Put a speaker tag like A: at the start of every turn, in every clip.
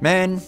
A: Men,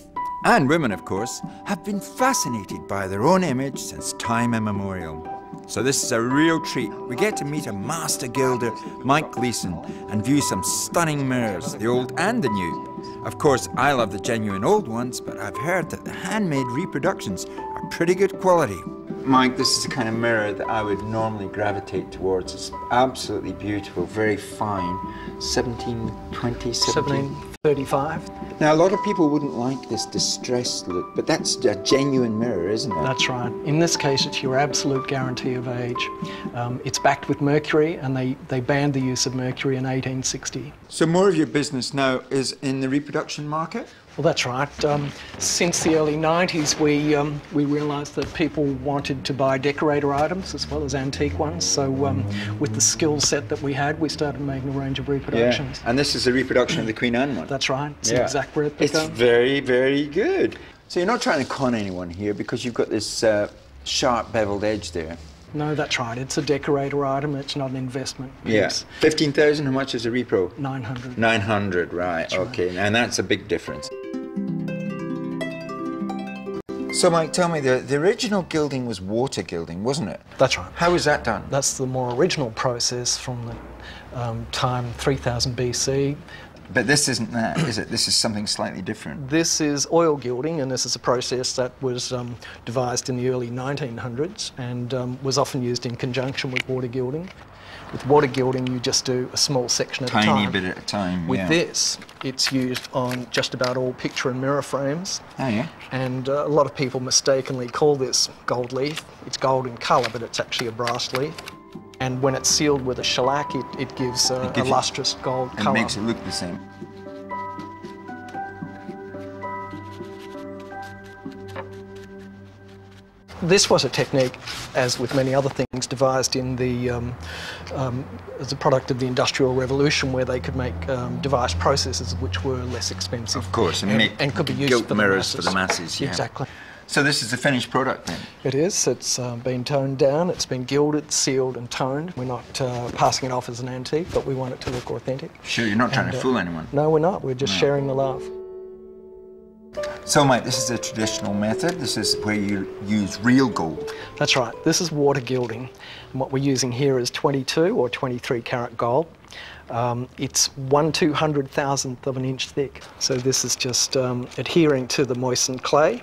A: and women of course, have been fascinated by their own image since time immemorial. So this is a real treat. We get to meet a master gilder, Mike Gleeson, and view some stunning mirrors, the old and the new. Of course, I love the genuine old ones, but I've heard that the handmade reproductions are pretty good quality. Mike, this is the kind of mirror that I would normally gravitate towards. It's absolutely beautiful, very fine. 1720,
B: 1735.
A: Now, a lot of people wouldn't like this distressed look, but that's a genuine mirror, isn't it?
B: That's right. In this case, it's your absolute guarantee of age. Um, it's backed with mercury, and they, they banned the use of mercury in 1860.
A: So more of your business now is in the reproduction market?
B: Well, that's right. Um, since the early 90s, we, um, we realised that people wanted to buy decorator items as well as antique ones. So, um, with the skill set that we had, we started making a range of reproductions.
A: Yeah. And this is a reproduction of the Queen Anne one?
B: That's right. It's yeah. an exact replica.
A: It's very, very good. So, you're not trying to con anyone here because you've got this uh, sharp beveled edge there.
B: No, that's right. It's a decorator item. It's not an investment.
A: Yes. Yeah. 15,000, how much is a repro?
B: 900.
A: 900, right. That's okay. Right. And that's a big difference. So, Mike, tell me, the, the original gilding was water gilding, wasn't it?
B: That's right.
A: How was that done?
B: That's the more original process from the um, time 3000 BC.
A: But this isn't that, is it? This is something slightly different.
B: This is oil gilding, and this is a process that was um, devised in the early 1900s and um, was often used in conjunction with water gilding. With water gilding, you just do a small section at
A: Tiny
B: a time.
A: Tiny bit at a time.
B: With
A: yeah.
B: this, it's used on just about all picture and mirror frames.
A: Oh yeah.
B: And uh, a lot of people mistakenly call this gold leaf. It's gold in colour, but it's actually a brass leaf. And when it's sealed with a shellac, it, it gives, it gives a lustrous gold colour.
A: It makes it look the same.
B: This was a technique, as with many other things, devised in the um, um, as a product of the Industrial Revolution, where they could make um, device processes which were less expensive.
A: Of course,
B: and,
A: and,
B: and could be used
A: gilt
B: for
A: mirrors
B: the
A: for the masses. Yeah.
B: Exactly.
A: So this is the finished product then?
B: It is. It's uh, been toned down. It's been gilded, sealed, and toned. We're not uh, passing it off as an antique, but we want it to look authentic.
A: Sure, you're not trying
B: and,
A: to fool anyone.
B: No, we're not. We're just no. sharing the love.
A: So, mate, this is a traditional method. This is where you use real gold.
B: That's right. This is water gilding. And what we're using here is 22 or 23 carat gold. Um, it's one two hundred thousandth of an inch thick. So this is just um, adhering to the moistened clay.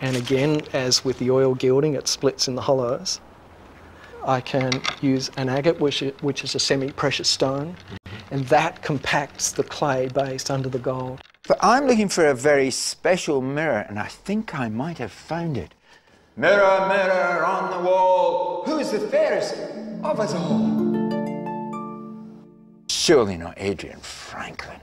B: And again, as with the oil gilding, it splits in the hollows. I can use an agate, which, which is a semi-precious stone, and that compacts the clay base under the gold.
A: But I'm looking for a very special mirror, and I think I might have found it. Mirror, mirror on the wall, who's the fairest of us all? Surely not Adrian Franklin.